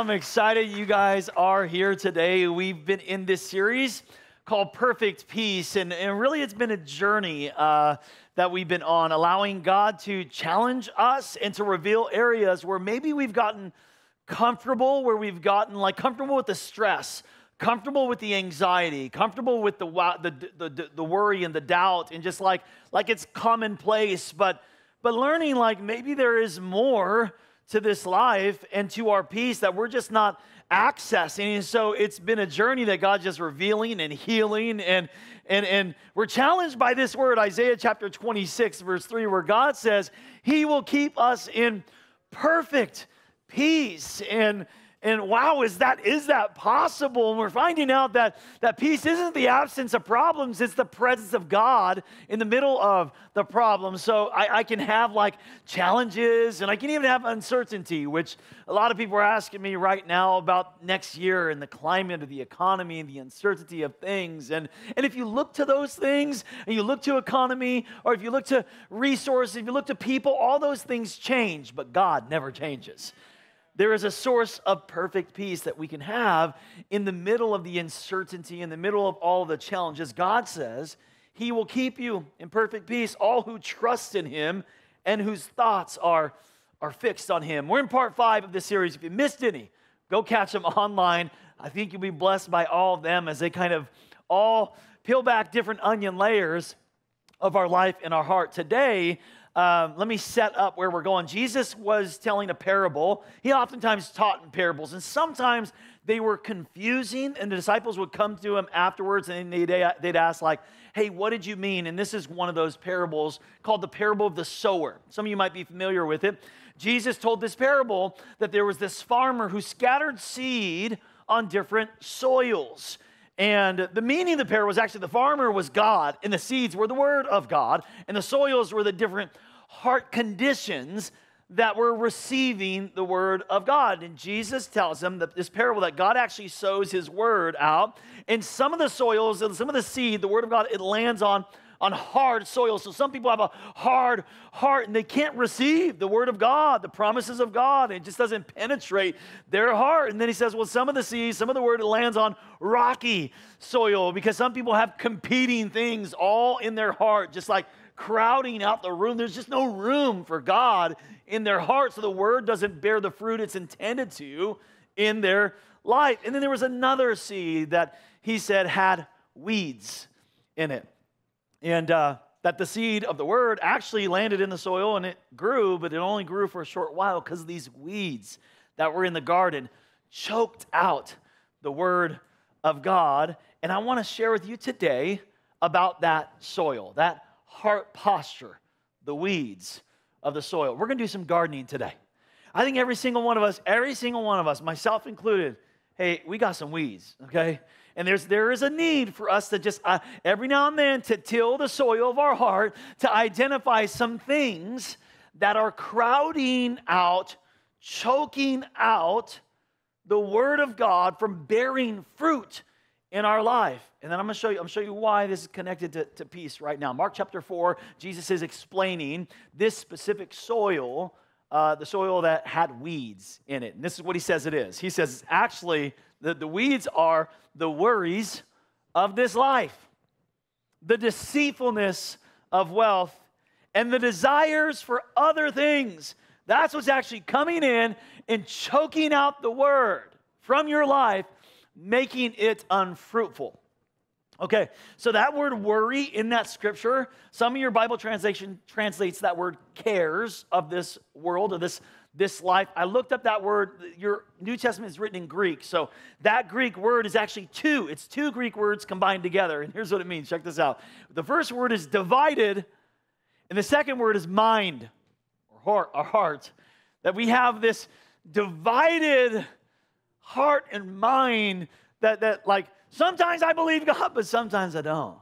I'm excited you guys are here today. We've been in this series called Perfect Peace, and, and really it's been a journey uh, that we've been on, allowing God to challenge us and to reveal areas where maybe we've gotten comfortable, where we've gotten like comfortable with the stress, comfortable with the anxiety, comfortable with the, the, the, the, worry and the doubt, and just like, like it's commonplace, but, but learning like maybe there is more to this life and to our peace that we're just not accessing. And so it's been a journey that God's just revealing and healing. And, and, and we're challenged by this word, Isaiah chapter 26, verse 3, where God says, He will keep us in perfect peace. And and wow, is that is that possible? And we're finding out that that peace isn't the absence of problems, it's the presence of God in the middle of the problem. So I, I, can have like challenges and I can even have uncertainty, which a lot of people are asking me right now about next year and the climate of the economy and the uncertainty of things. And, and if you look to those things and you look to economy, or if you look to resources, if you look to people, all those things change, but God never changes. There is a source of perfect peace that we can have in the middle of the uncertainty, in the middle of all the challenges. God says He will keep you in perfect peace, all who trust in Him and whose thoughts are, are fixed on Him. We're in part five of this series. If you missed any, go catch them online. I think you'll be blessed by all of them as they kind of all peel back different onion layers of our life and our heart. Today, um, let me set up where we're going. Jesus was telling a parable. He oftentimes taught in parables, and sometimes they were confusing, and the disciples would come to him afterwards and they'd, they'd ask, like, hey, what did you mean? And this is one of those parables called the parable of the sower. Some of you might be familiar with it. Jesus told this parable that there was this farmer who scattered seed on different soils. And the meaning of the parable was actually the farmer was God, and the seeds were the word of God, and the soils were the different heart conditions that were receiving the word of God. And Jesus tells them that this parable that God actually sows his word out, and some of the soils and some of the seed, the word of God, it lands on on hard soil. So some people have a hard heart and they can't receive the word of God, the promises of God. It just doesn't penetrate their heart. And then he says, well, some of the seeds, some of the word lands on rocky soil because some people have competing things all in their heart, just like crowding out the room. There's just no room for God in their heart. So the word doesn't bear the fruit it's intended to in their life. And then there was another seed that he said had weeds in it and uh, that the seed of the word actually landed in the soil and it grew, but it only grew for a short while because these weeds that were in the garden choked out the word of God. And I want to share with you today about that soil, that heart posture, the weeds of the soil. We're going to do some gardening today. I think every single one of us, every single one of us, myself included, hey, we got some weeds, okay? And there's, there is a need for us to just uh, every now and then to till the soil of our heart to identify some things that are crowding out, choking out the Word of God from bearing fruit in our life. And then I'm going to show you, I'm show you why this is connected to, to peace right now. Mark chapter 4, Jesus is explaining this specific soil, uh, the soil that had weeds in it. And this is what he says it is. He says, it's actually, the, the weeds are the worries of this life, the deceitfulness of wealth, and the desires for other things. That's what's actually coming in and choking out the word from your life, making it unfruitful. Okay, so that word worry in that scripture, some of your Bible translation translates that word cares of this world, of this this life. I looked up that word. Your New Testament is written in Greek. So that Greek word is actually two. It's two Greek words combined together. And here's what it means. Check this out. The first word is divided, and the second word is mind or heart, or heart. That we have this divided heart and mind that, that like sometimes I believe God, but sometimes I don't.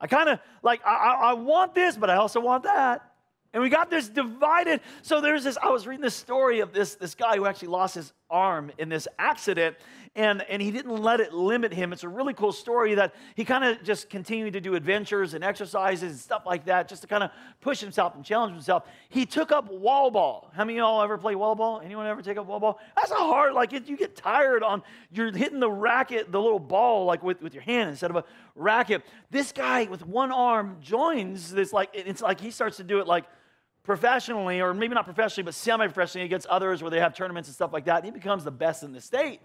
I kind of like I, I want this, but I also want that. And we got this divided. So there's this, I was reading this story of this, this guy who actually lost his arm in this accident and, and he didn't let it limit him. It's a really cool story that he kind of just continued to do adventures and exercises and stuff like that just to kind of push himself and challenge himself. He took up wall ball. How many of y'all ever play wall ball? Anyone ever take up wall ball? That's a hard, like you get tired on, you're hitting the racket, the little ball, like with, with your hand instead of a racket. This guy with one arm joins this, like, it's like he starts to do it like, professionally, or maybe not professionally, but semi professionally against others where they have tournaments and stuff like that. And he becomes the best in the state.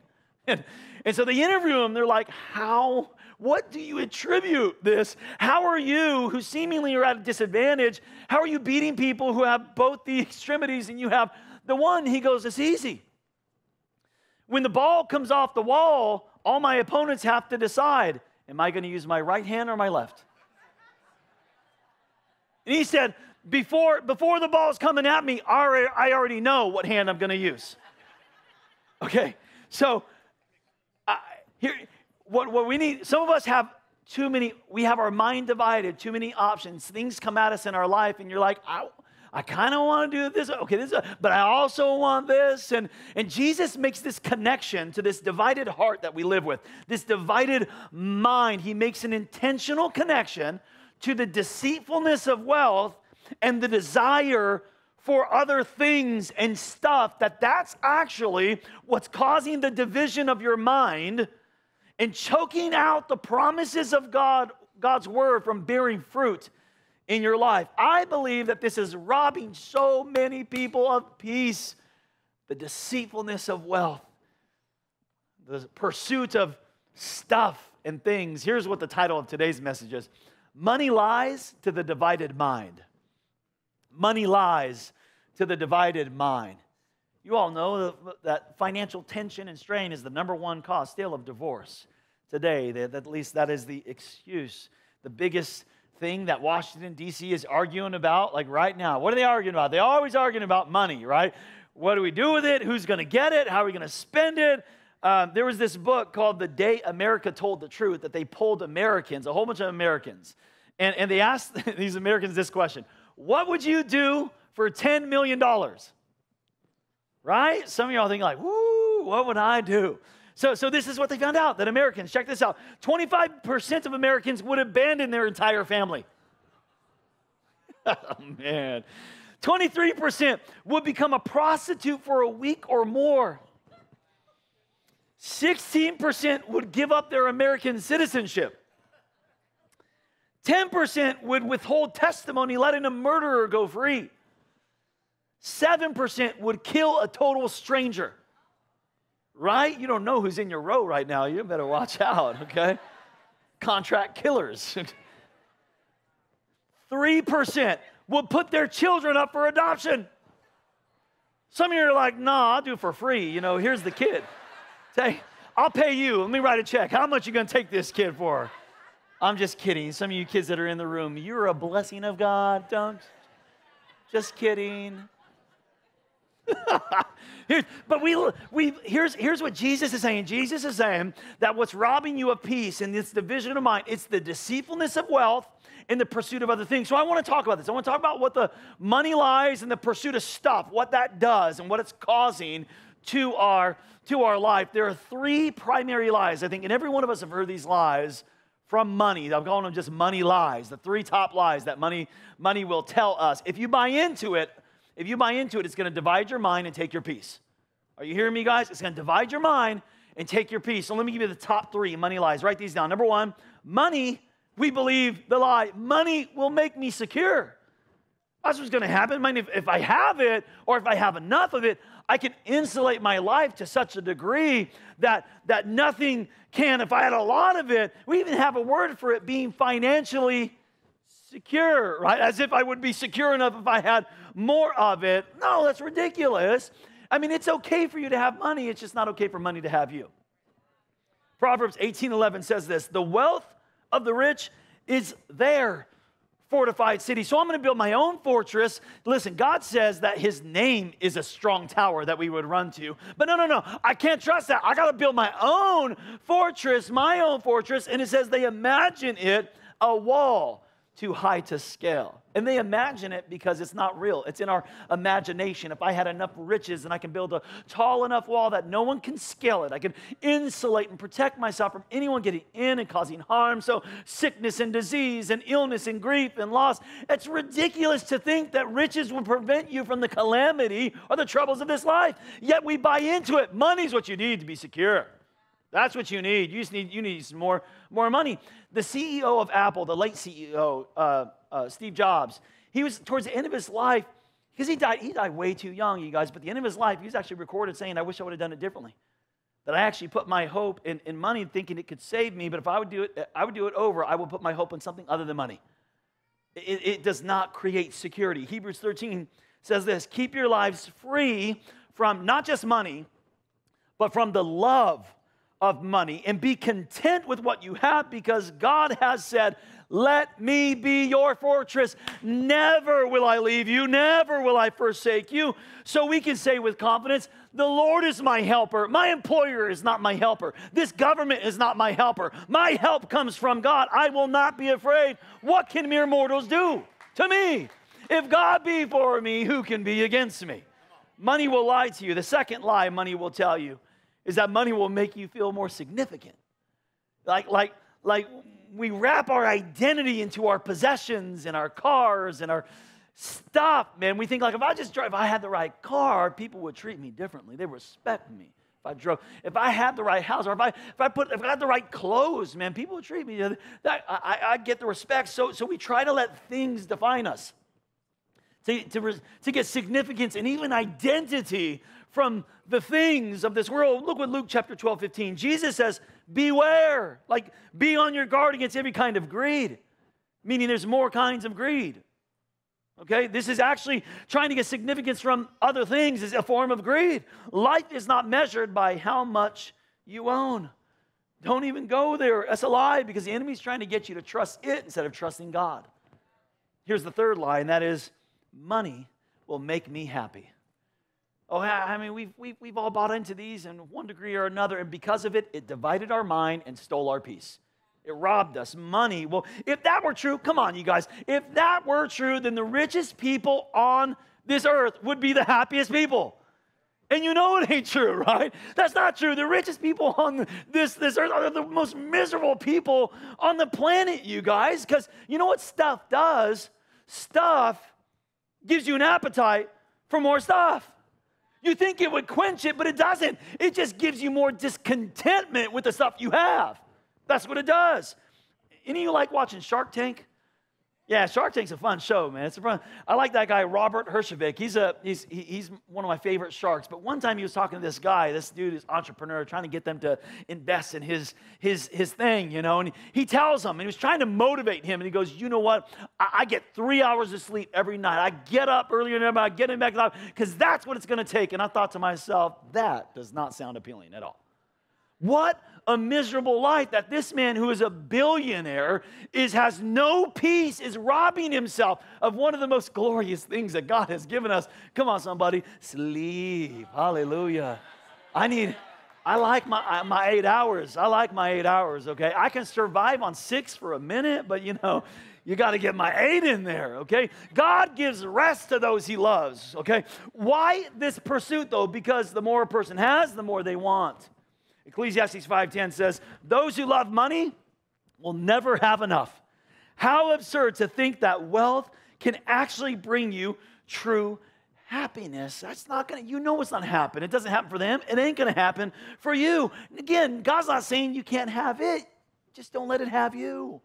And, and so they interview him. They're like, How, what do you attribute this? How are you, who seemingly are at a disadvantage, how are you beating people who have both the extremities and you have the one? He goes, It's easy. When the ball comes off the wall, all my opponents have to decide Am I going to use my right hand or my left? And he said, before, before the ball's coming at me, I already know what hand I'm going to use. Okay, so here, what, what we need, some of us have too many, we have our mind divided, too many options. Things come at us in our life, and you're like, I, I kind of want to do this. Okay, this, but I also want this. And, and Jesus makes this connection to this divided heart that we live with, this divided mind. He makes an intentional connection to the deceitfulness of wealth and the desire for other things and stuff that that's actually what's causing the division of your mind and choking out the promises of God, God's word from bearing fruit in your life. I believe that this is robbing so many people of peace, the deceitfulness of wealth, the pursuit of stuff and things. Here's what the title of today's message is Money Lies to the Divided Mind. Money lies to the divided mind. You all know that financial tension and strain is the number one cause still of divorce today. That at least that is the excuse. The biggest thing that Washington, D.C. is arguing about, like right now. What are they arguing about? They're always arguing about money, right? What do we do with it? Who's going to get it? How are we going to spend it? Um, there was this book called The Day America Told the Truth that they pulled Americans, a whole bunch of Americans, and, and they asked these Americans this question What would you do for $10 million? Right? Some of y'all think like, woo, what would I do? So, so this is what they found out that Americans, check this out 25% of Americans would abandon their entire family. oh, man. 23% would become a prostitute for a week or more. 16% would give up their American citizenship. 10% would withhold testimony, letting a murderer go free. 7% would kill a total stranger. Right? You don't know who's in your row right now. You better watch out, okay? Contract killers. 3% would put their children up for adoption. Some of you are like, nah, I'll do it for free. You know, here's the kid. Say, I'll pay you. Let me write a check. How much you gonna take this kid for? I'm just kidding. Some of you kids that are in the room, you're a blessing of God. Don't. Just kidding. but we, we here's, here's what Jesus is saying. Jesus is saying that what's robbing you of peace in this division of mind, it's the deceitfulness of wealth and the pursuit of other things. So I want to talk about this. I want to talk about what the money lies and the pursuit of stuff, what that does and what it's causing to our to our life. There are three primary lies, I think, and every one of us have heard these lies from money. I'm calling them just money lies, the three top lies that money, money will tell us. If you buy into it, if you buy into it, it's going to divide your mind and take your peace. Are you hearing me, guys? It's going to divide your mind and take your peace. So let me give you the top three money lies. Write these down. Number one, money, we believe the lie. Money will make me secure. That's what's going to happen. Money, if, if I have it or if I have enough of it, I can insulate my life to such a degree that, that nothing can. If I had a lot of it, we even have a word for it being financially secure, right? As if I would be secure enough if I had more of it. No, that's ridiculous. I mean, it's okay for you to have money, it's just not okay for money to have you. Proverbs 18:11 says this, "The wealth of the rich is their fortified city." So I'm going to build my own fortress. Listen, God says that his name is a strong tower that we would run to. But no, no, no. I can't trust that. I got to build my own fortress, my own fortress, and it says they imagine it a wall too high to scale. And they imagine it because it's not real. It's in our imagination. If I had enough riches and I can build a tall enough wall that no one can scale it, I can insulate and protect myself from anyone getting in and causing harm. So, sickness and disease and illness and grief and loss. It's ridiculous to think that riches will prevent you from the calamity or the troubles of this life. Yet we buy into it. Money's what you need to be secure. That's what you need. You just need you need some more more money. The CEO of Apple, the late CEO, uh, uh, Steve Jobs, he was towards the end of his life because he died. He died way too young, you guys. But the end of his life, he was actually recorded saying, "I wish I would have done it differently." That I actually put my hope in, in money, thinking it could save me. But if I would do it, I would do it over. I would put my hope in something other than money. It, it does not create security. Hebrews 13 says this: Keep your lives free from not just money, but from the love of money and be content with what you have because God has said, Let me be your fortress. Never will I leave you, never will I forsake you. So we can say with confidence, The Lord is my helper. My employer is not my helper. This government is not my helper. My help comes from God. I will not be afraid. What can mere mortals do to me? If God be for me, who can be against me? Money will lie to you. The second lie money will tell you is that money will make you feel more significant. Like, like, like we wrap our identity into our possessions and our cars and our stuff, man. We think like if I just drive, if I had the right car, people would treat me differently. They respect me. If I drove, if I had the right house, or if I if I put if I had the right clothes, man, people would treat me. That I, I get the respect. So so we try to let things define us. To, to, to get significance and even identity from the things of this world. Look what Luke chapter 12, 15. Jesus says, Beware, like be on your guard against every kind of greed, meaning there's more kinds of greed. Okay, this is actually trying to get significance from other things, is a form of greed. Life is not measured by how much you own. Don't even go there. That's a lie because the enemy's trying to get you to trust it instead of trusting God. Here's the third lie, and that is money will make me happy. Oh, I mean, we've, we've, we've all bought into these in one degree or another, and because of it, it divided our mind and stole our peace. It robbed us. Money. Well, if that were true, come on, you guys. If that were true, then the richest people on this earth would be the happiest people. And you know it ain't true, right? That's not true. The richest people on this, this earth are the most miserable people on the planet, you guys. Because you know what stuff does? Stuff gives you an appetite for more stuff. You think it would quench it, but it doesn't. It just gives you more discontentment with the stuff you have. That's what it does. Any of you like watching Shark Tank? Yeah, Shark Tank's a fun show, man. It's a fun. I like that guy Robert Herjavec. He's a he's he's one of my favorite sharks. But one time he was talking to this guy, this dude is entrepreneur, trying to get them to invest in his his his thing, you know. And he tells them, and he was trying to motivate him. And he goes, you know what? I, I get three hours of sleep every night. I get up earlier than I get in back because that's what it's going to take. And I thought to myself, that does not sound appealing at all. What a miserable life that this man who is a billionaire is has no peace is robbing himself of one of the most glorious things that God has given us. Come on somebody, sleep. Hallelujah. I need I like my my 8 hours. I like my 8 hours, okay? I can survive on 6 for a minute, but you know, you got to get my eight in there, okay? God gives rest to those he loves, okay? Why this pursuit though? Because the more a person has, the more they want. Ecclesiastes 5:10 says, "Those who love money will never have enough." How absurd to think that wealth can actually bring you true happiness. That's not going to, you know, it's not happen. It doesn't happen for them. It ain't going to happen for you. Again, God's not saying you can't have it, just don't let it have you.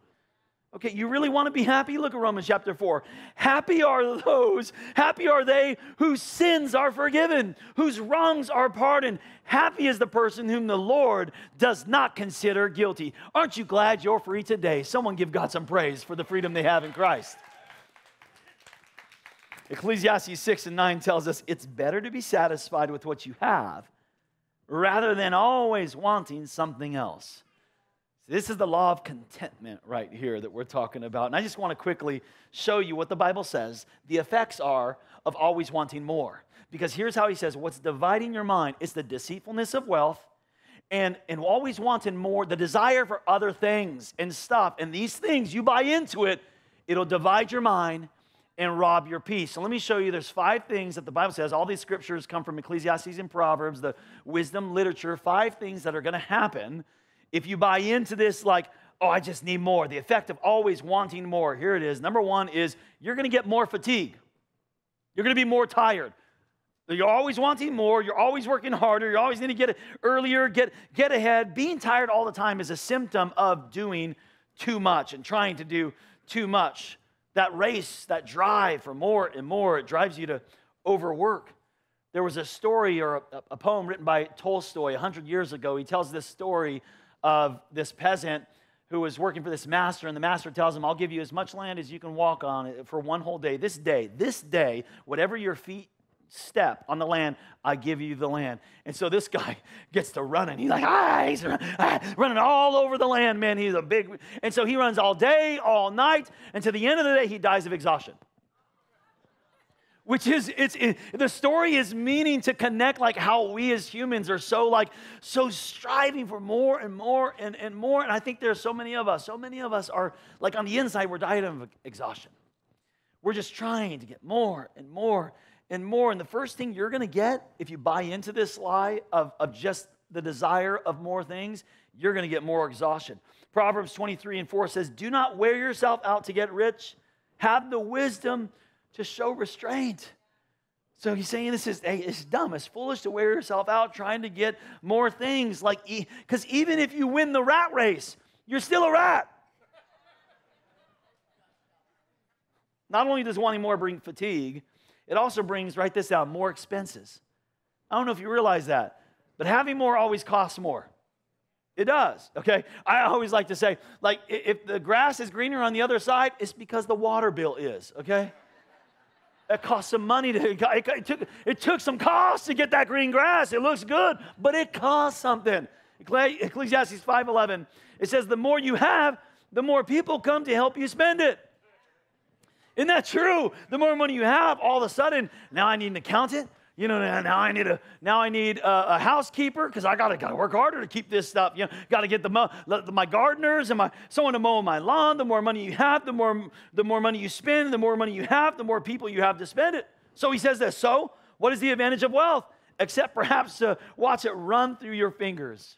Okay, you really want to be happy? Look at Romans chapter 4. Happy are those, happy are they whose sins are forgiven, whose wrongs are pardoned. Happy is the person whom the Lord does not consider guilty. Aren't you glad you're free today? Someone give God some praise for the freedom they have in Christ. Ecclesiastes 6 and 9 tells us it's better to be satisfied with what you have rather than always wanting something else. This is the law of contentment right here that we're talking about. And I just want to quickly show you what the Bible says the effects are of always wanting more. Because here's how he says what's dividing your mind is the deceitfulness of wealth and, and always wanting more, the desire for other things and stuff. And these things, you buy into it, it'll divide your mind and rob your peace. So let me show you there's five things that the Bible says. All these scriptures come from Ecclesiastes and Proverbs, the wisdom literature, five things that are going to happen if you buy into this like oh, I just need more. The effect of always wanting more. Here it is. Number one is you're going to get more fatigue. You're going to be more tired. You're always wanting more. You're always working harder. You're always need to get it earlier, get, get ahead. Being tired all the time is a symptom of doing too much and trying to do too much. That race, that drive for more and more, it drives you to overwork. There was a story or a, a poem written by Tolstoy 100 years ago. He tells this story of this peasant who was working for this master, and the master tells him, I'll give you as much land as you can walk on for one whole day. This day, this day, whatever your feet step on the land, I give you the land. And so this guy gets to running. He's like, ah, he's ah, running all over the land, man. He's a big, and so he runs all day, all night, and to the end of the day, he dies of exhaustion which is it's it, the story is meaning to connect like how we as humans are so like so striving for more and more and, and more. And i think there's so many of us so many of us are like on the inside we're dying of exhaustion. We're just trying to get more and more and more. And the first thing you're going to get if you buy into this lie of, of just the desire of more things you're going to get more exhaustion. Proverbs 23 and 4 says do not wear yourself out to get rich. Have the wisdom to show restraint. So he's saying this is hey, it's dumb, it's foolish to wear yourself out trying to get more things. Like, because even if you win the rat race, you're still a rat. Not only does wanting more bring fatigue, it also brings, write this down, more expenses. I don't know if you realize that, but having more always costs more. It does, okay? I always like to say, like, if the grass is greener on the other side, it's because the water bill is, okay? It cost some money to, it, took, it took some cost to get that green grass. It looks good, but it costs something. Ecclesiastes 5.11, it says, the more you have, the more people come to help you spend it. Isn't that true? The more money you have, all of a sudden, now I need an accountant you know, now I need a now I need a, a housekeeper because I gotta gotta work harder to keep this stuff. You know, gotta get the my gardeners and my someone to mow my lawn. The more money you have, the more the more money you spend. The more money you have, the more people you have to spend it. So he says this. So what is the advantage of wealth? Except perhaps to watch it run through your fingers.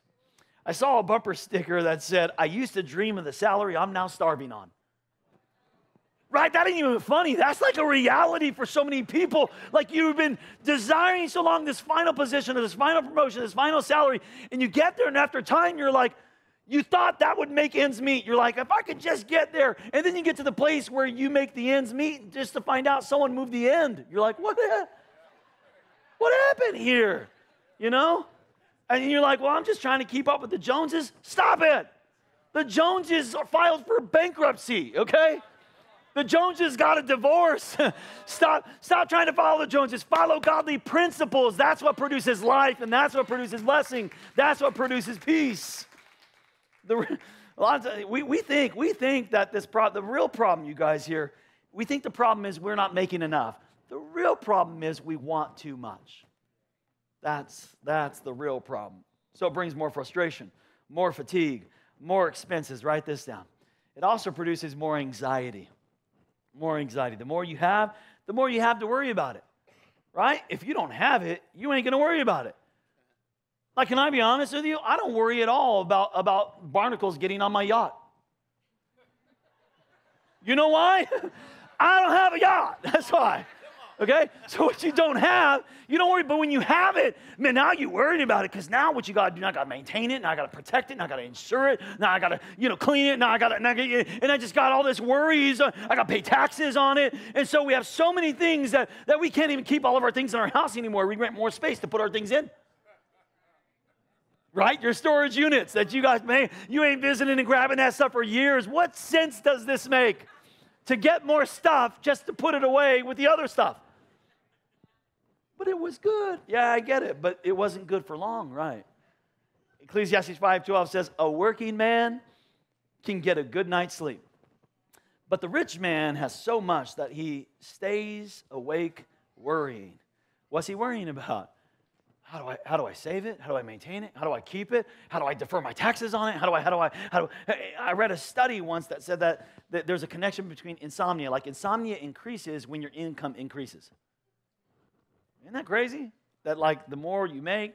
I saw a bumper sticker that said, "I used to dream of the salary I'm now starving on." Right? That ain't even funny. That's like a reality for so many people. Like you've been desiring so long this final position this final promotion, this final salary, and you get there, and after time, you're like, you thought that would make ends meet. You're like, if I could just get there. And then you get to the place where you make the ends meet just to find out someone moved the end. You're like, what? What happened here? You know? And you're like, well, I'm just trying to keep up with the Joneses. Stop it. The Joneses are filed for bankruptcy, okay? The Joneses got a divorce. stop, stop trying to follow the Joneses. Follow godly principles. That's what produces life, and that's what produces blessing. That's what produces peace. The, of we, we think we think that this pro, the real problem, you guys here, we think the problem is we're not making enough. The real problem is we want too much. That's that's the real problem. So it brings more frustration, more fatigue, more expenses. Write this down. It also produces more anxiety more anxiety. The more you have, the more you have to worry about it, right? If you don't have it, you ain't going to worry about it. Like, can I be honest with you? I don't worry at all about, about barnacles getting on my yacht. You know why? I don't have a yacht. That's why. Okay? So what you don't have, you don't worry. But when you have it, man, now you're worried about it because now what you got to do, now I got to maintain it, now I got to protect it, now I got to insure it, now I got to, you know, clean it, now I got to, and I just got all this worries. Uh, I got to pay taxes on it. And so we have so many things that, that we can't even keep all of our things in our house anymore. We rent more space to put our things in right? Your storage units that you guys, man, you ain't visiting and grabbing that stuff for years. What sense does this make to get more stuff just to put it away with the other stuff? But it was good. Yeah, I get it, but it wasn't good for long, right? Ecclesiastes 5:12 says, "A working man can get a good night's sleep, but the rich man has so much that he stays awake worrying." What's he worrying about? how do I how do I save it? How do I maintain it? How do I keep it? How do I defer my taxes on it? How do I how do I how do I read a study once that said that, that there's a connection between insomnia. Like insomnia increases when your income increases. Isn't that crazy? That like the more you make,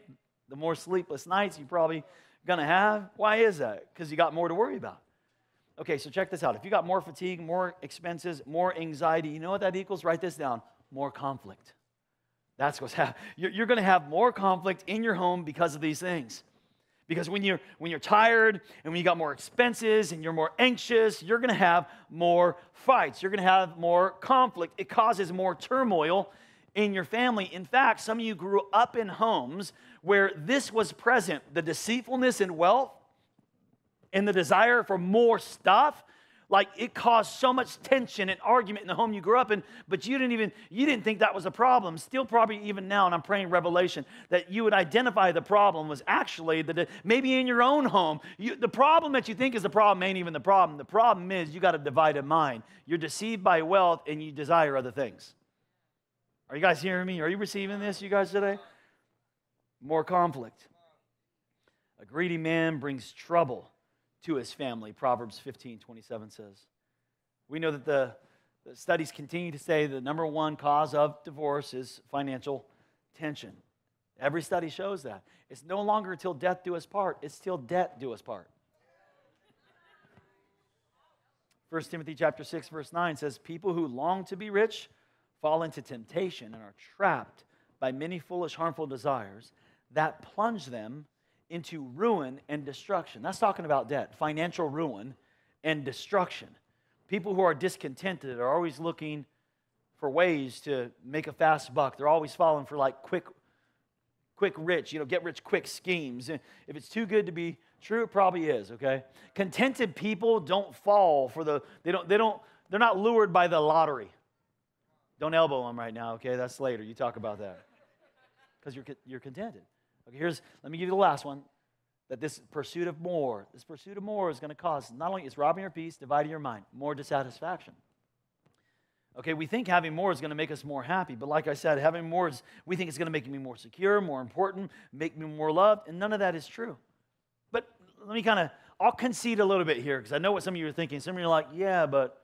the more sleepless nights you probably gonna have. Why is that? Because you got more to worry about. Okay, so check this out. If you got more fatigue, more expenses, more anxiety, you know what that equals? Write this down more conflict. That's what's happening. You're, you're going to have more conflict in your home because of these things. Because when you're, when you're tired and when you got more expenses and you're more anxious, you're going to have more fights. You're going to have more conflict. It causes more turmoil in your family. In fact, some of you grew up in homes where this was present the deceitfulness and wealth and the desire for more stuff. Like it caused so much tension and argument in the home you grew up in but you didn't even you didn't think that was a problem. Still probably even now and i'm praying revelation that you would identify the problem was actually that maybe in your own home. You, the problem that you think is the problem ain't even the problem. The problem is you got a divided mind. You're deceived by wealth and you desire other things are you guys hearing me are you receiving this you guys today more conflict a greedy man brings trouble to his family, Proverbs 15 27 says. We know that the, the studies continue to say the number one cause of divorce is financial tension. Every study shows that. It's no longer till death do us part, it's till debt do us part. 1 Timothy chapter 6 verse 9 says people who long to be rich fall into temptation and are trapped by many foolish harmful desires that plunge them into ruin and destruction. That's talking about debt, financial ruin and destruction. People who are discontented are always looking for ways to make a fast buck. They're always falling for like quick, quick rich, you know, get rich quick schemes. If it's too good to be true, it probably is, okay? Contented people don't fall for the, they don't, they don't, they're not lured by the lottery. Don't elbow them right now, okay? That's later. You talk about that. Because you're, you're contented. Okay, here's, let me give you the last one. That this pursuit of more, this pursuit of more is going to cause not only is robbing your peace, dividing your mind, more dissatisfaction. Okay, we think having more is going to make us more happy, but like I said, having more is, we think it's going to make me more secure, more important, make me more loved, and none of that is true. But let me kind of, I'll concede a little bit here because I know what some of you are thinking. Some of you are like, yeah, but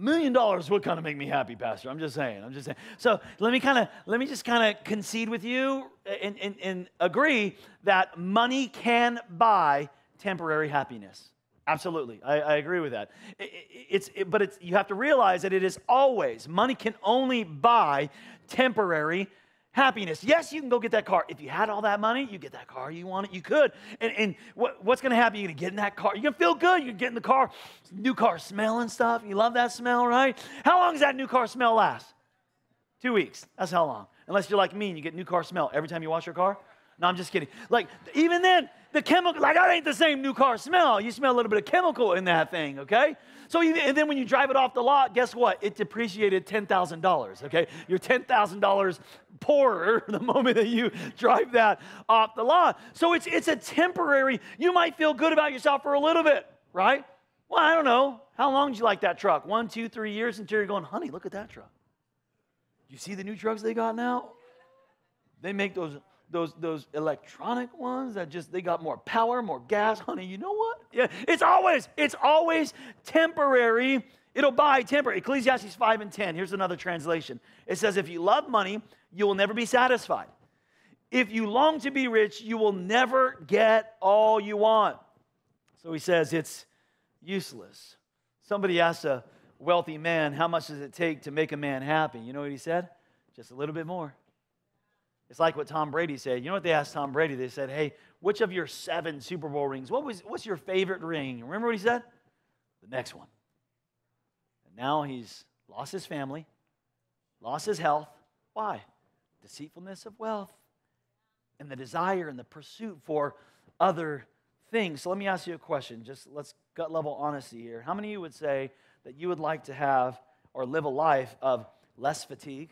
a million dollars would kind of make me happy, Pastor. I'm just saying. I'm just saying. So let me kind of let me just kind of concede with you and, and, and agree that money can buy temporary happiness. Absolutely, I, I agree with that. It, it's it, but it's you have to realize that it is always money can only buy temporary happiness. Yes, you can go get that car. If you had all that money, you get that car you want it, you could. And, and what, what's going to happen? You're going to get in that car. You're going to feel good. You get in the car, new car smell and stuff. You love that smell, right? How long does that new car smell last? Two weeks. That's how long. Unless you're like me and you get new car smell every time you wash your car. No, I'm just kidding. Like, even then, the chemical, like, that ain't the same new car smell. You smell a little bit of chemical in that thing, okay? So, even, and then when you drive it off the lot, guess what? It depreciated $10,000, okay? You're $10,000 poorer the moment that you drive that off the lot. So, it's, it's a temporary, you might feel good about yourself for a little bit, right? Well, I don't know. How long did you like that truck? One, two, three years until you're going, honey, look at that truck. You see the new trucks they got now? They make those those those electronic ones that just they got more power, more gas, honey. You know what? Yeah, it's always it's always temporary. It'll buy temporary. Ecclesiastes 5 and 10. Here's another translation. It says, If you love money, you will never be satisfied. If you long to be rich, you will never get all you want. So he says it's useless. Somebody asked a wealthy man, How much does it take to make a man happy? You know what he said? Just a little bit more. It's like what Tom Brady said. You know what they asked Tom Brady? They said, Hey, which of your seven Super Bowl rings, what was, what's your favorite ring? Remember what he said? The next one. And now he's lost his family, lost his health. Why? Deceitfulness of wealth and the desire and the pursuit for other things. So let me ask you a question. Just let's gut level honesty here. How many of you would say that you would like to have or live a life of less fatigue,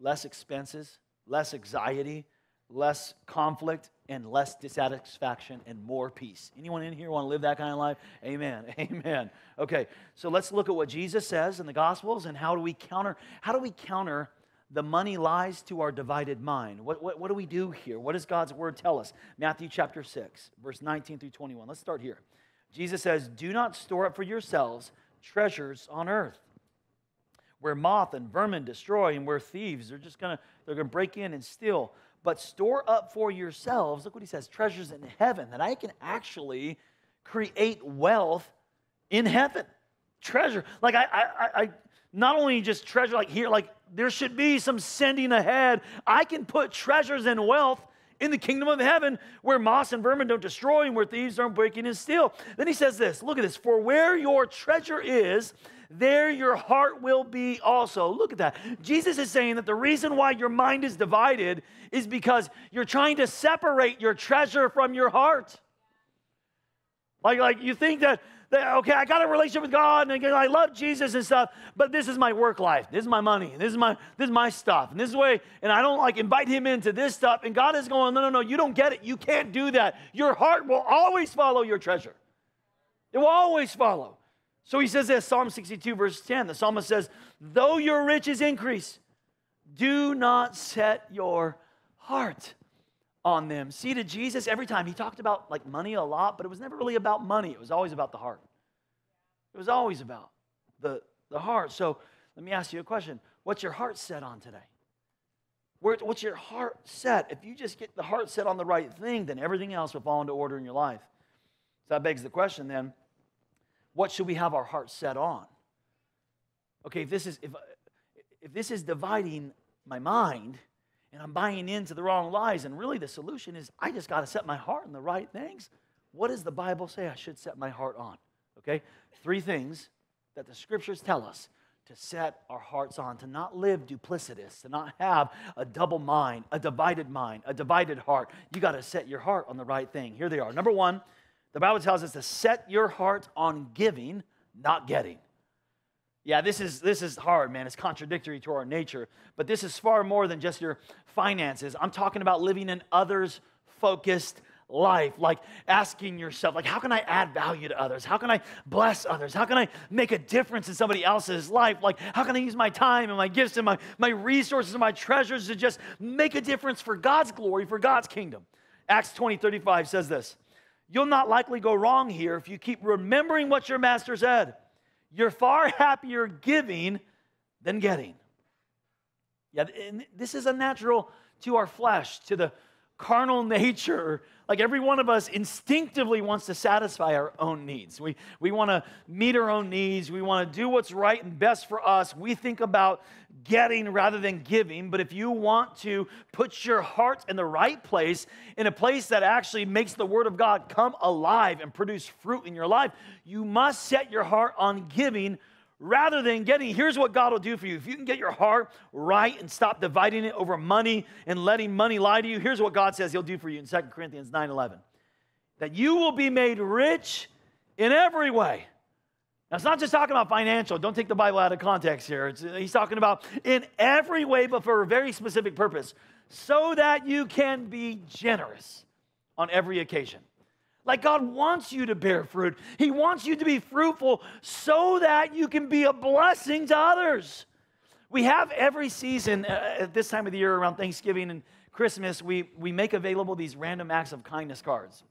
less expenses, less anxiety, less conflict, and less dissatisfaction and more peace. Anyone in here want to live that kind of life? Amen. Amen. Okay, so let's look at what Jesus says in the Gospels and how do we counter how do we counter the money lies to our divided mind. What, what, what do we do here? What does God's word tell us? Matthew chapter 6, verse 19 through 21. Let's start here. Jesus says, Do not store up for yourselves treasures on earth where moth and vermin destroy and where thieves they're just gonna they're gonna break in and steal. But store up for yourselves look what he says treasures in heaven that i can actually create wealth in heaven. Treasure. Like i i, I not only just treasure like here like there should be some sending ahead. I can put treasures and wealth in the kingdom of heaven where moss and vermin don't destroy and where thieves don't break in and steal. Then he says this look at this for where your treasure is there your heart will be also. Look at that. Jesus is saying that the reason why your mind is divided is because you're trying to separate your treasure from your heart. Like, like you think that, that, okay, I got a relationship with God and I love Jesus and stuff, but this is my work life. This is my money. This is my this is my stuff. And this is way, and I don't like invite him into this stuff. And God is going, no, no, no, you don't get it. You can't do that. Your heart will always follow your treasure. It will always follow. So he says this Psalm 62, verse 10. The psalmist says, Though your riches increase, do not set your heart on them. See, to Jesus, every time he talked about like money a lot, but it was never really about money. It was always about the heart. It was always about the, the heart. So let me ask you a question What's your heart set on today? Where, what's your heart set? If you just get the heart set on the right thing, then everything else will fall into order in your life. So that begs the question then what should we have our heart set on? Okay, if this is if if this is dividing my mind and I'm buying into the wrong lies, and really the solution is I just got to set my heart on the right things. What does the Bible say I should set my heart on? Okay, three things that the scriptures tell us to set our hearts on, to not live duplicitous, to not have a double mind, a divided mind, a divided heart. You got to set your heart on the right thing. Here they are. Number one, the Bible tells us to set your heart on giving, not getting. Yeah, this is this is hard, man. It's contradictory to our nature, but this is far more than just your finances. I'm talking about living an others focused life, like asking yourself, like how can I add value to others? How can I bless others? How can I make a difference in somebody else's life? Like how can I use my time and my gifts and my, my resources and my treasures to just make a difference for God's glory, for God's kingdom? Acts 20, 35 says this. You'll not likely go wrong here if you keep remembering what your master said. You're far happier giving than getting. Yeah, this is unnatural to our flesh, to the carnal nature like every one of us instinctively wants to satisfy our own needs. We, we want to meet our own needs. We want to do what's right and best for us. We think about getting rather than giving. But if you want to put your heart in the right place, in a place that actually makes the Word of God come alive and produce fruit in your life, you must set your heart on giving rather than getting, here's what God will do for you. If you can get your heart right and stop dividing it over money and letting money lie to you, here's what God says He'll do for you in 2 Corinthians 9 11. That you will be made rich in every way. Now, it's not just talking about financial. Don't take the Bible out of context here. It's, he's talking about in every way, but for a very specific purpose, so that you can be generous on every occasion. Like God wants you to bear fruit. He wants you to be fruitful so that you can be a blessing to others. We have every season uh, at this time of the year around Thanksgiving and Christmas, we, we make available these random acts of kindness cards.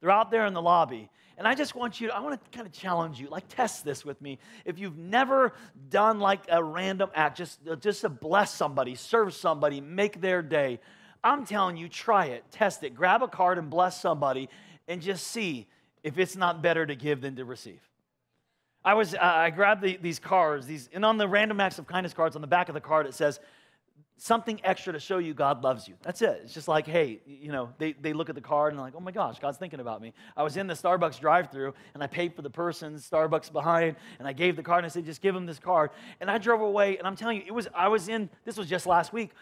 They're out there in the lobby. And I just want you, to, I want to kind of challenge you, like test this with me. If you've never done like a random act, just, just to bless somebody, serve somebody, make their day, I'm telling you, try it, test it. Grab a card and bless somebody and just see if it's not better to give than to receive. I was uh, I grabbed the, these cards, these, and on the random acts of kindness cards on the back of the card it says something extra to show you God loves you. That's it. It's just like, hey, you know, they, they look at the card and like, oh my gosh, God's thinking about me. I was in the Starbucks drive-through and I paid for the person Starbucks behind and I gave the card and I said, just give him this card. And I drove away and I'm telling you, it was I was in this was just last week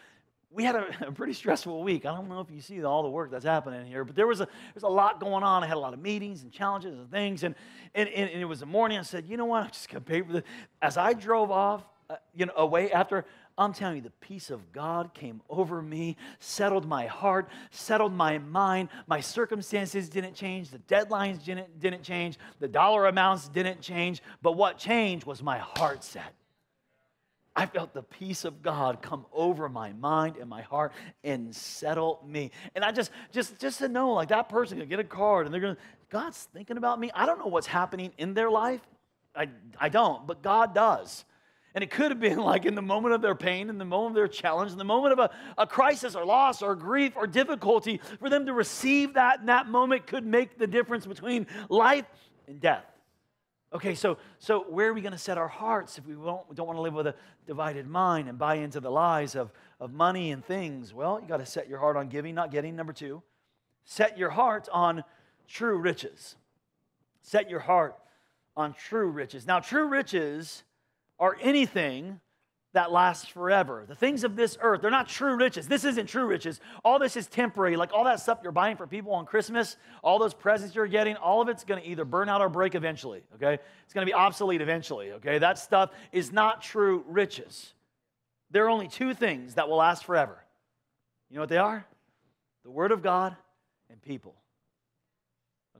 we had a, a, pretty stressful week. I don't know if you see all the work that's happening here, but there was a, there's a lot going on. I had a lot of meetings and challenges and things. And, and, and, it was the morning. I said, you know what? I'm just going to pay for this. As I drove off, uh, you know, away after, I'm telling you, the peace of God came over me, settled my heart, settled my mind. My circumstances didn't change. The deadlines didn't, didn't change. The dollar amounts didn't change. But what changed was my heart set. I felt the peace of God come over my mind and my heart and settle me. And I just, just, just to know, like that person could get a card and they're gonna, God's thinking about me. I don't know what's happening in their life. I, I don't, but God does. And it could have been like in the moment of their pain, in the moment of their challenge, in the moment of a, a crisis or loss or grief or difficulty, for them to receive that in that moment could make the difference between life and death. Okay, so, so where are we going to set our hearts if we don't, don't want to live with a divided mind and buy into the lies of, of money and things? Well, you got to set your heart on giving, not getting. Number two, set your heart on true riches. Set your heart on true riches. Now, true riches are anything that lasts forever. The things of this earth, they're not true riches. This isn't true riches. All this is temporary. Like all that stuff you're buying for people on Christmas, all those presents you're getting, all of it's going to either burn out or break eventually, okay? It's going to be obsolete eventually, okay? That stuff is not true riches. There are only two things that will last forever. You know what they are? The Word of God and people.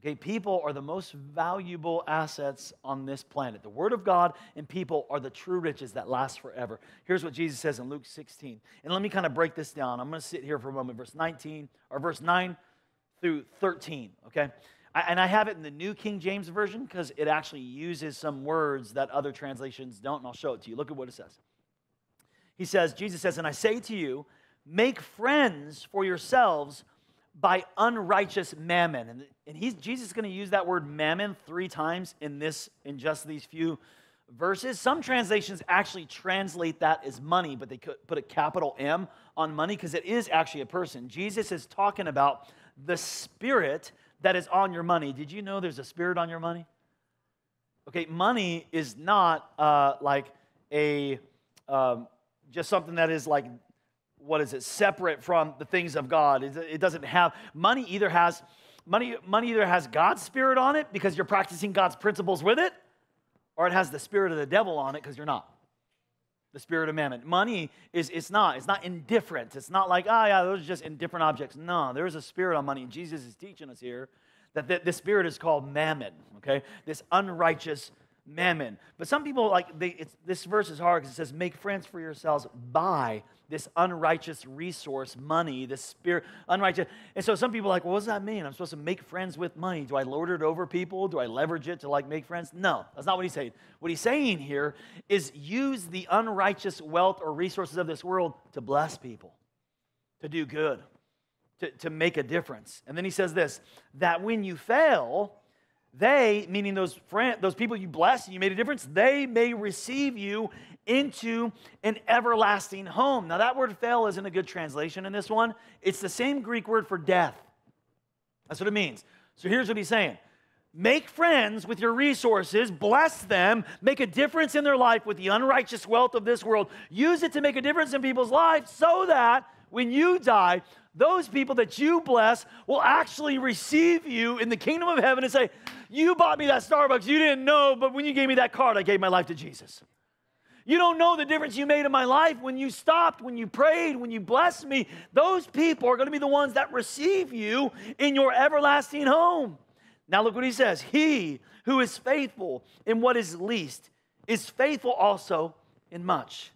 Okay, people are the most valuable assets on this planet. The Word of God and people are the true riches that last forever. Here's what Jesus says in Luke 16. And let me kind of break this down. I'm going to sit here for a moment, verse 19, or verse 9 through 13, okay? I, and I have it in the New King James Version because it actually uses some words that other translations don't, and I'll show it to you. Look at what it says. He says, Jesus says, And I say to you, make friends for yourselves by unrighteous mammon. And, and he's, Jesus is going to use that word mammon three times in this, in just these few verses. Some translations actually translate that as money, but they could put a capital M on money because it is actually a person. Jesus is talking about the spirit that is on your money. Did you know there's a spirit on your money? Okay, money is not uh, like a um, just something that is like what is it separate from the things of god. It doesn't have money either has money money either has god's spirit on it because you're practicing god's principles with it or it has the spirit of the devil on it because you're not. The spirit of mammon. Money is it's not it's not indifferent. It's not like oh yeah those are just indifferent objects. No there's a spirit on money. Jesus is teaching us here that the, the spirit is called mammon okay? This unrighteous mammon. But some people like they, this verse is hard because it says, "Make friends for yourselves by this unrighteous resource, money, this spirit, unrighteous." And so some people like, well, "What does that mean? I'm supposed to make friends with money? Do I lord it over people? Do I leverage it to like make friends?" No, that's not what he's saying. What he's saying here is use the unrighteous wealth or resources of this world to bless people, to do good, to, to make a difference. And then he says this: that when you fail they, meaning those friends, those people you blessed and you made a difference, they may receive you into an everlasting home. Now, that word fail isn't a good translation in this one. It's the same Greek word for death. That's what it means. So here's what he's saying Make friends with your resources, bless them, make a difference in their life with the unrighteous wealth of this world. Use it to make a difference in people's lives so that when you die, those people that you bless will actually receive you in the kingdom of heaven and say, You bought me that Starbucks. You didn't know, but when you gave me that card, I gave my life to Jesus. You don't know the difference you made in my life when you stopped, when you prayed, when you blessed me. Those people are going to be the ones that receive you in your everlasting home. Now, look what he says He who is faithful in what is least is faithful also in much.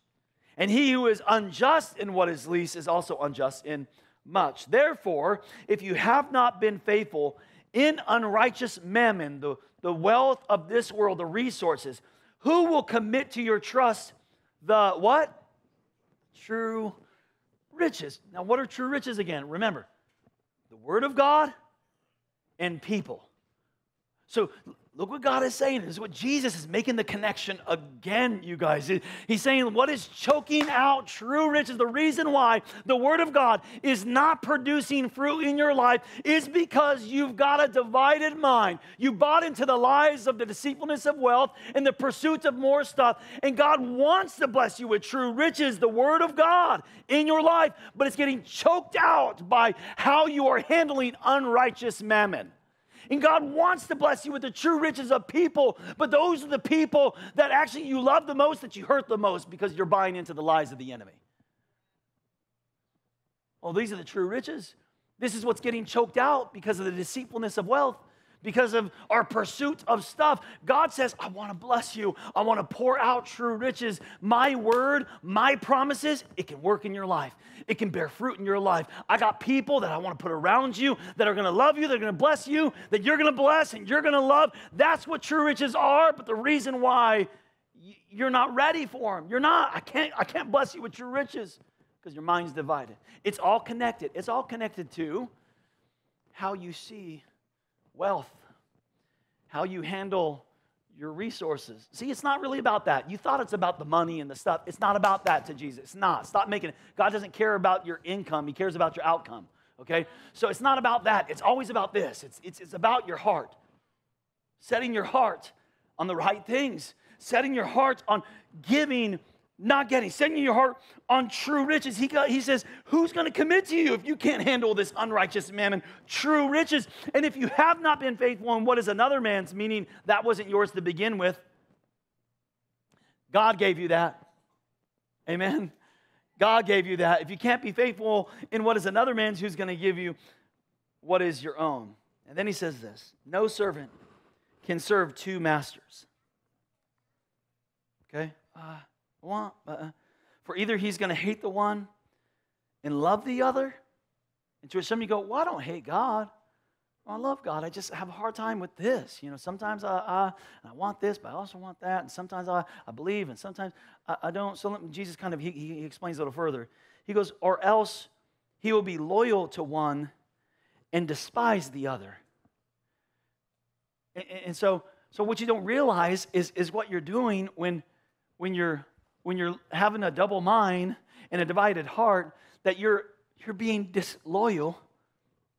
And he who is unjust in what is least is also unjust in much. Therefore, if you have not been faithful in unrighteous mammon, the, the wealth of this world, the resources, who will commit to your trust the what? True riches. Now, what are true riches again? Remember, the Word of God and people. So Look what God is saying. This is what Jesus is making the connection again, you guys. He's saying what is choking out true riches, the reason why the Word of God is not producing fruit in your life is because you've got a divided mind. You bought into the lies of the deceitfulness of wealth and the pursuit of more stuff. And God wants to bless you with true riches, the Word of God in your life, but it's getting choked out by how you are handling unrighteous mammon. And God wants to bless you with the true riches of people, but those are the people that actually you love the most, that you hurt the most because you're buying into the lies of the enemy. Well, these are the true riches. This is what's getting choked out because of the deceitfulness of wealth. Because of our pursuit of stuff. God says, I want to bless you. I want to pour out true riches. My word, my promises, it can work in your life. It can bear fruit in your life. I got people that I want to put around you that are going to love you, they're going to bless you, that you're going to bless and you're going to love. That's what true riches are. But the reason why you're not ready for them, you're not. I can't, I can't bless you with true riches because your mind's divided. It's all connected. It's all connected to how you see wealth, how you handle your resources. See, it's not really about that. You thought it's about the money and the stuff. It's not about that to Jesus. It's not. Stop making it. God doesn't care about your income, He cares about your outcome. Okay? So it's not about that. It's always about this. It's, it's, it's about your heart. Setting your heart on the right things, setting your heart on giving not getting, setting your heart on true riches. He, got, he says, Who's going to commit to you if you can't handle this unrighteous mammon? True riches. And if you have not been faithful in what is another man's, meaning that wasn't yours to begin with, God gave you that. Amen. God gave you that. If you can't be faithful in what is another man's, who's going to give you what is your own? And then he says this No servant can serve two masters. Okay? Uh, want. Uh, for either he's going to hate the one and love the other. And to some you go, well, I don't hate God. Well, I love God. I just have a hard time with this. You know, sometimes I, I, I want this, but I also want that. And sometimes I, I believe, and sometimes I, I don't. So Jesus kind of, he, he explains a little further. He goes, or else he will be loyal to one and despise the other. And, and so, so what you don't realize is, is what you're doing when, when you're when you're having a double mind and a divided heart that you're, you're being disloyal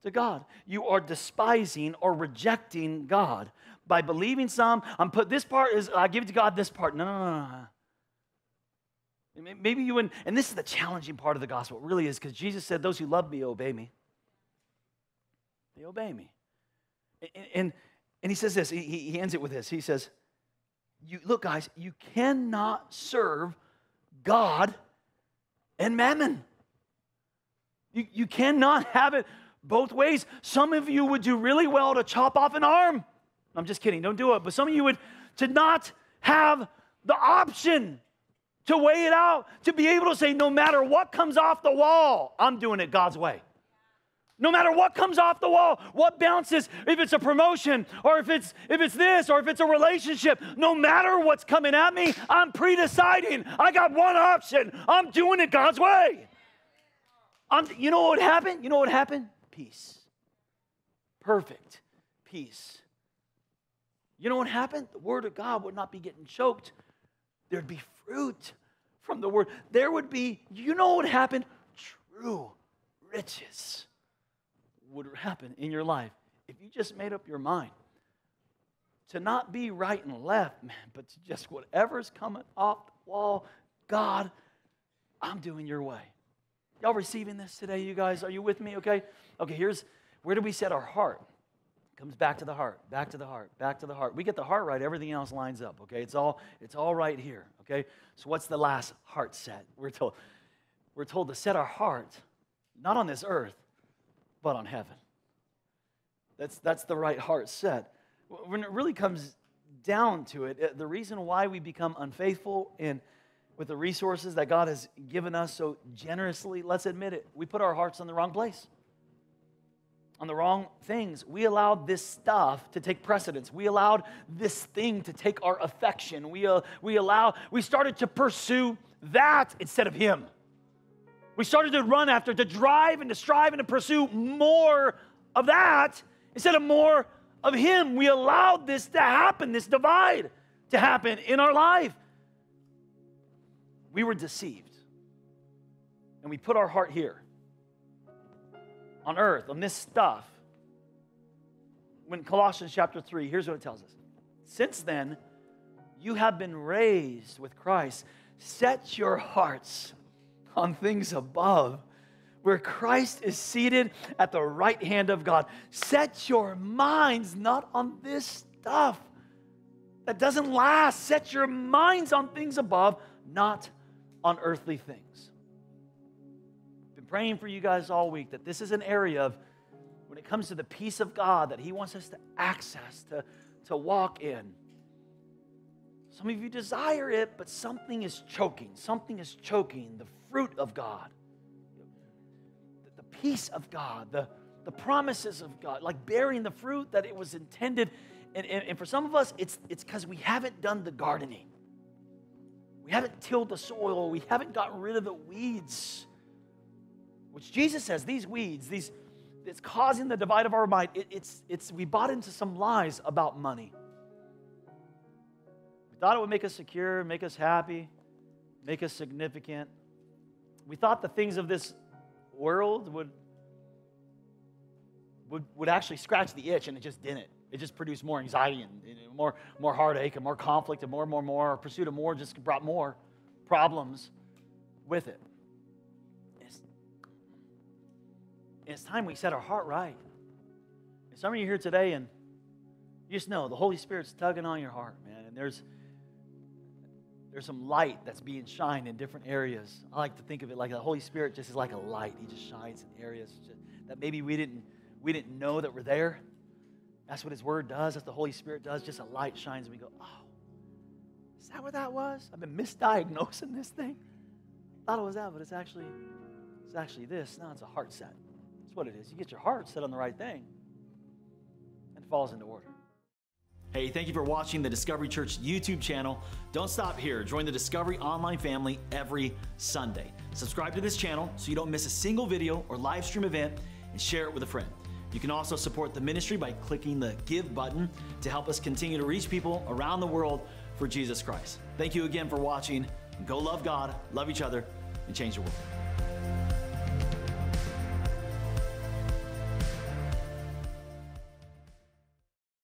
to God. You are despising or rejecting God by believing some. I'm put this part is I give it to God. This part, no, no, no, no. Maybe you and and this is the challenging part of the gospel. It really is because Jesus said, "Those who love me obey me." They obey me, and and, and he says this. He, he ends it with this. He says, you look, guys, you cannot serve God and mammon. You, you cannot have it both ways. Some of you would do really well to chop off an arm. I'm just kidding, don't do it. But some of you would to not have the option to weigh it out, to be able to say, no matter what comes off the wall, I'm doing it God's way. No matter what comes off the wall, what bounces, if it's a promotion or if it's if it's this or if it's a relationship, no matter what's coming at me, I'm pre-deciding. I got one option. I'm doing it God's way. I'm, you know what happened? You know what happened? Peace. Perfect peace. You know what happened? The word of God would not be getting choked. There'd be fruit from the word. There would be, you know what happened? True riches would happen in your life if you just made up your mind to not be right and left, man, but to just whatever's coming off the wall, God, I'm doing your way. Y'all receiving this today, you guys? Are you with me? Okay. Okay, here's where do we set our heart? comes back to the heart, back to the heart, back to the heart. We get the heart right, everything else lines up, okay? It's all it's all right here, okay? So what's the last heart set? We're told we're told to set our heart not on this earth, but on heaven. That's, that's the right heart set. When it really comes down to it, the reason why we become unfaithful in with the resources that God has given us so generously, let's admit it, we put our hearts in the wrong place. On the wrong things. We allowed this stuff to take precedence. We allowed this thing to take our affection. We, uh, we allow, we started to pursue that instead of Him. We started to run after, to drive and to strive and to pursue more of that instead of more of Him. We allowed this to happen, this divide to happen in our life. We were deceived. And we put our heart here on earth, on this stuff. When Colossians chapter 3, here's what it tells us. Since then, you have been raised with Christ. Set your hearts on things above, where Christ is seated at the right hand of God. Set your minds not on this stuff that doesn't last. Set your minds on things above, not on earthly things. I've been praying for you guys all week that this is an area of when it comes to the peace of God that He wants us to access, to, to walk in. Some of you desire it, but something is choking. Something is choking the fruit of God, the, the peace of God, the, the promises of God, like bearing the fruit that it was intended. And, and, and for some of us, it's because we haven't done the gardening. We haven't tilled the soil. We haven't gotten rid of the weeds. Which Jesus says, these weeds, these, it's causing the divide of our mind. It, it's, it's, we bought into some lies about money. We thought it would make us secure, make us happy, make us significant. We thought the things of this world would, would, would actually scratch the itch, and it just didn't. It just produced more anxiety and, and more, more heartache and more conflict and more more more. Our pursuit of more just brought more problems with it. It's, it's time we set our heart right. And some of you here today, and you just know the Holy Spirit's tugging on your heart, man. And there's there's some light that's being shined in different areas. I like to think of it like the Holy Spirit just is like a light. He just shines in areas that maybe we didn't we didn't know that were there. That's what His Word does. That's the Holy Spirit does. Just a light shines, and we go, "Oh, is that what that was? I've been misdiagnosing this thing. Thought it was that, but it's actually it's actually this. No, it's a heart set. That's what it is. You get your heart set on the right thing, and it falls into order. Hey, thank you for watching the Discovery Church YouTube channel. Don't stop here. Join the Discovery Online family every Sunday. Subscribe to this channel so you don't miss a single video or live stream event and share it with a friend. You can also support the ministry by clicking the Give button to help us continue to reach people around the world for Jesus Christ. Thank you again for watching. Go love God, love each other, and change the world.